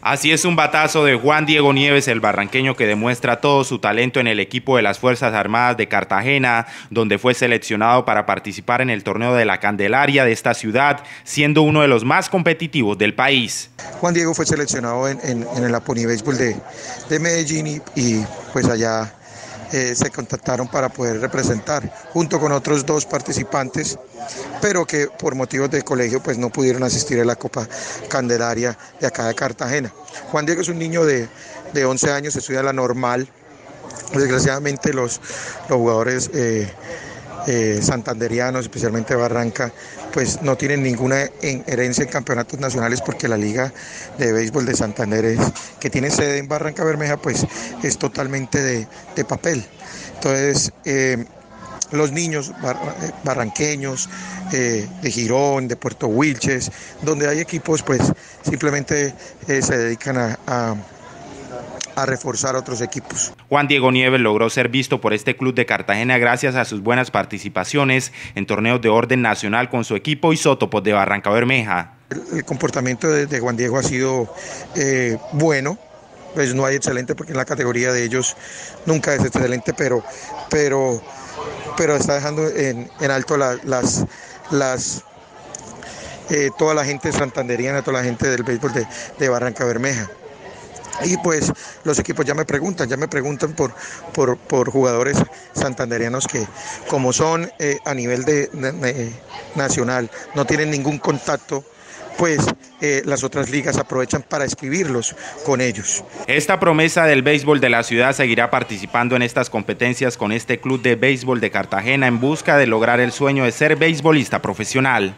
Así es un batazo de Juan Diego Nieves, el barranqueño que demuestra todo su talento en el equipo de las Fuerzas Armadas de Cartagena, donde fue seleccionado para participar en el torneo de la Candelaria de esta ciudad, siendo uno de los más competitivos del país. Juan Diego fue seleccionado en, el Aponi Béisbol de, de Medellín y pues allá eh, se contactaron para poder representar junto con otros dos participantes, pero que por motivos de colegio pues no pudieron asistir a la Copa Candelaria de acá de Cartagena. Juan Diego es un niño de, 11 años, estudia la normal. Desgraciadamente los, los jugadores eh, eh, santanderianos, especialmente Barranca, pues no tienen ninguna herencia en campeonatos nacionales porque la Liga de Béisbol de Santander, que tiene sede en Barranca Bermeja, pues es totalmente de, papel. Entonces, eh, los niños eh, barranqueños, de Girón, de Puerto Wilches, donde hay equipos, pues simplemente se dedican a reforzar otros equipos. Juan Diego Nieves logró ser visto por este club de Cartagena gracias a sus buenas participaciones en torneos de orden nacional con su equipo Isótopos de Barranca Bermeja. El, comportamiento de, Juan Diego ha sido eh, bueno, pues no hay excelente porque en la categoría de ellos nunca es excelente, pero, pero, pero está dejando en, alto las, las eh, toda la gente santanderiana, toda la gente del béisbol de Barranca Bermeja. Y pues los equipos ya me preguntan, ya me preguntan por, por, jugadores santanderianos que como son eh, a nivel de, nacional, no tienen ningún contacto pues eh, las otras ligas aprovechan para escribirlos con ellos. Esta promesa del béisbol de la ciudad seguirá participando en estas competencias con este club de béisbol de Cartagena en busca de lograr el sueño de ser béisbolista profesional.